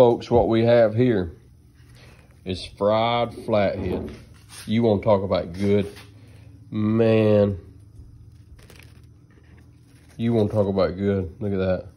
Folks, what we have here is fried flathead. You want to talk about good? Man. You want to talk about good. Look at that.